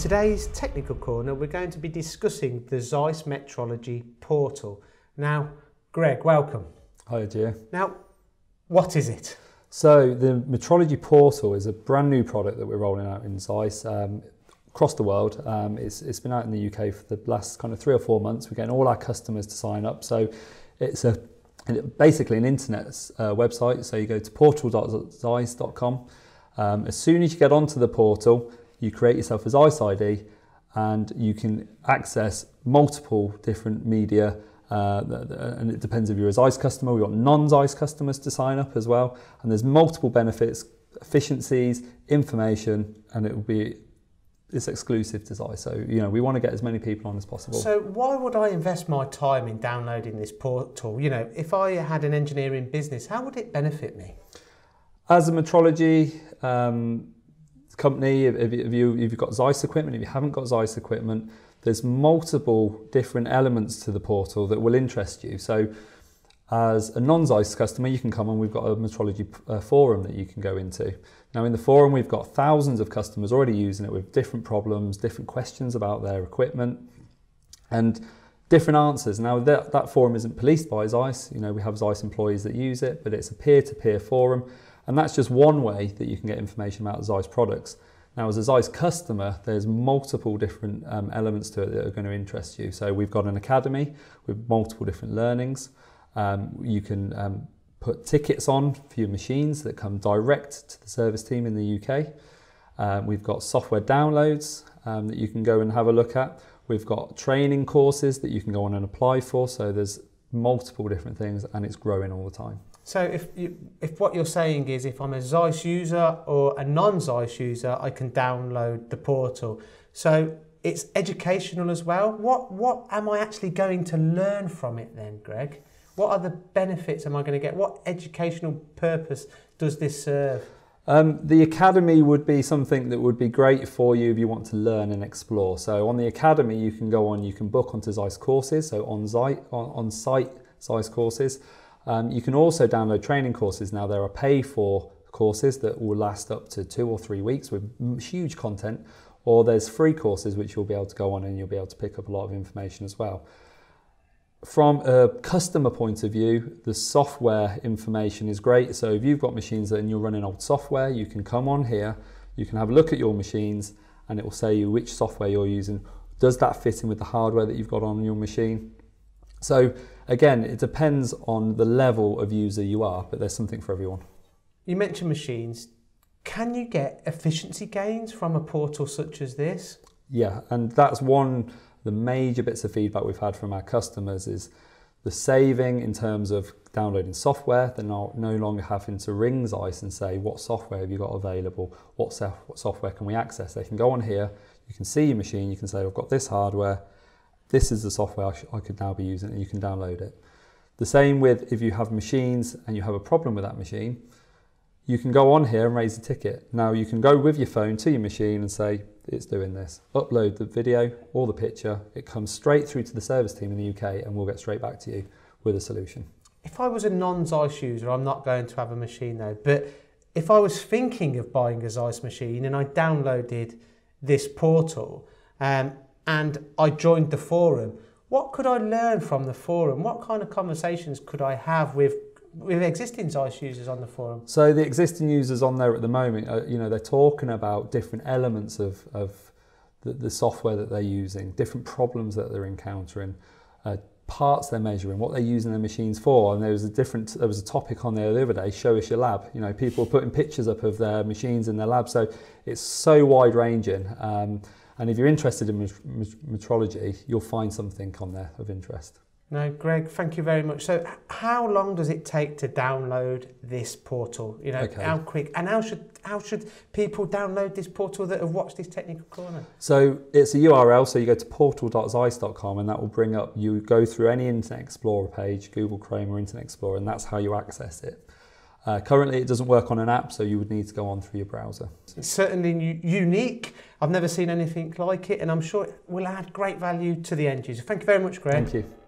today's technical corner, we're going to be discussing the Zeiss Metrology portal. Now, Greg, welcome. Hi, dear. Now, what is it? So, the Metrology portal is a brand new product that we're rolling out in Zeiss um, across the world. Um, it's, it's been out in the UK for the last kind of three or four months. We're getting all our customers to sign up. So, it's a basically an internet uh, website. So, you go to portal.zeiss.com. Um, as soon as you get onto the portal, you create yourself as Zeiss ID and you can access multiple different media uh, and it depends if you're a Zeiss customer. We've got non-Zeiss customers to sign up as well. And there's multiple benefits, efficiencies, information, and it will be it's exclusive to Zeiss. So, you know, we want to get as many people on as possible. So why would I invest my time in downloading this portal? You know, if I had an engineering business, how would it benefit me? As a metrology um, company, if, if, you, if you've got Zeiss equipment, if you haven't got Zeiss equipment, there's multiple different elements to the portal that will interest you. So as a non-Zeiss customer, you can come and we've got a metrology uh, forum that you can go into. Now in the forum, we've got thousands of customers already using it with different problems, different questions about their equipment and different answers. Now that, that forum isn't policed by Zeiss, you know, we have Zeiss employees that use it, but it's a peer-to-peer -peer forum and that's just one way that you can get information about Zeiss products. Now, as a Zeiss customer, there's multiple different um, elements to it that are going to interest you. So we've got an academy with multiple different learnings. Um, you can um, put tickets on for your machines that come direct to the service team in the UK. Um, we've got software downloads um, that you can go and have a look at. We've got training courses that you can go on and apply for. So there's multiple different things and it's growing all the time. So if you, if what you're saying is if I'm a Zeiss user or a non-Zeiss user, I can download the portal. So it's educational as well. What what am I actually going to learn from it then, Greg? What are the benefits am I going to get? What educational purpose does this serve? Um, the academy would be something that would be great for you if you want to learn and explore. So on the academy, you can go on, you can book onto Zeiss courses, so on site, on, site Zeiss courses. Um, you can also download training courses. Now, there are pay for courses that will last up to two or three weeks with huge content, or there's free courses which you'll be able to go on and you'll be able to pick up a lot of information as well. From a customer point of view, the software information is great. So if you've got machines and you're running old software, you can come on here, you can have a look at your machines, and it will say you which software you're using. Does that fit in with the hardware that you've got on your machine? So again, it depends on the level of user you are, but there's something for everyone. You mentioned machines. Can you get efficiency gains from a portal such as this? Yeah, and that's one the major bits of feedback we've had from our customers is the saving in terms of downloading software. They're not no longer having to ring Zeiss and say, what software have you got available? What, what software can we access? They can go on here, you can see your machine, you can say, I've got this hardware, this is the software I, sh- I could now be using and you can download it. The same with if you have machines and you have a problem with that machine, you can go on here and raise a ticket. Now you can go with your phone to your machine and say, it's doing this. Upload the video or the picture. It comes straight through to the service team in the UK and we'll get straight back to you with a solution. If I was a non-Zeiss user, I'm not going to have a machine though, but if I was thinking of buying a Zeiss machine and I downloaded this portal, um, and I joined the forum. What could I learn from the forum? What kind of conversations could I have with with existing Zeiss users on the forum? So the existing users on there at the moment, uh, you know, they're talking about different elements of, of the, the, software that they're using, different problems that they're encountering, uh, parts they're measuring, what they're using their machines for. And there was a different, there was a topic on there the other day, show us your lab. You know, people putting pictures up of their machines in their lab. So it's so wide ranging. Um, and if you're interested in metrology, you'll find something on there of interest. No, Greg, thank you very much. So, how long does it take to download this portal? You know, okay. how quick and how should how should people download this portal that have watched this technical corner? So it's a URL. So you go to portal.zeiss.com, and that will bring up. You go through any Internet Explorer page, Google Chrome or Internet Explorer, and that's how you access it. Uh, currently, it doesn't work on an app, so you would need to go on through your browser. It's certainly unique. I've never seen anything like it, and I'm sure it will add great value to the end user. Thank you very much, Greg. Thank you.